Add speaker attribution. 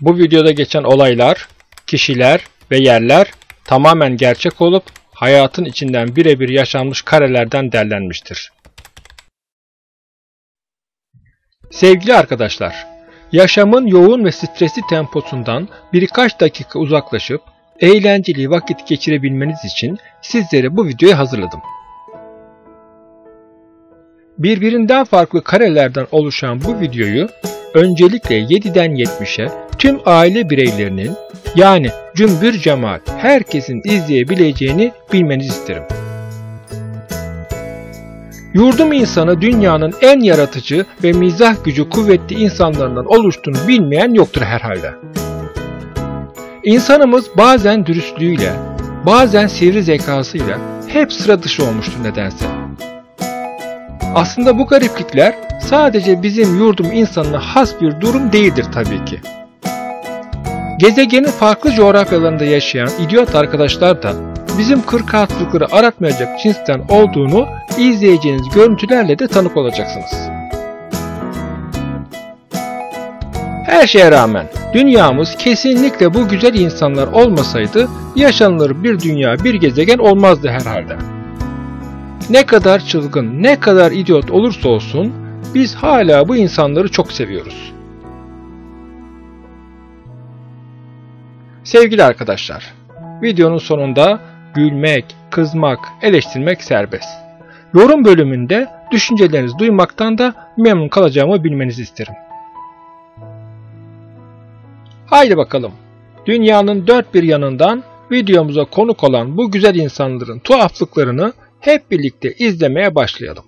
Speaker 1: Bu videoda geçen olaylar, kişiler ve yerler tamamen gerçek olup hayatın içinden birebir yaşanmış karelerden derlenmiştir. Sevgili arkadaşlar, yaşamın yoğun ve stresli temposundan birkaç dakika uzaklaşıp eğlenceli vakit geçirebilmeniz için sizlere bu videoyu hazırladım. Birbirinden farklı karelerden oluşan bu videoyu öncelikle 7'den 70'e tüm aile bireylerinin yani cümbür cemaat herkesin izleyebileceğini bilmenizi isterim. Yurdum insanı dünyanın en yaratıcı ve mizah gücü kuvvetli insanlarından oluştuğunu bilmeyen yoktur herhalde. İnsanımız bazen dürüstlüğüyle, bazen sivri zekasıyla hep sıra dışı olmuştur nedense. Aslında bu gariplikler sadece bizim yurdum insanına has bir durum değildir tabii ki. Gezegenin farklı coğrafyalarında yaşayan idiot arkadaşlar da bizim kırkatlıkları aratmayacak cinsten olduğunu izleyeceğiniz görüntülerle de tanık olacaksınız. Her şeye rağmen dünyamız kesinlikle bu güzel insanlar olmasaydı yaşanılır bir dünya bir gezegen olmazdı herhalde. Ne kadar çılgın, ne kadar idiot olursa olsun biz hala bu insanları çok seviyoruz. Sevgili arkadaşlar, videonun sonunda gülmek, kızmak, eleştirmek serbest. Yorum bölümünde düşüncelerinizi duymaktan da memnun kalacağımı bilmenizi isterim. Haydi bakalım. Dünyanın dört bir yanından videomuza konuk olan bu güzel insanların tuhaflıklarını hep birlikte izlemeye başlayalım.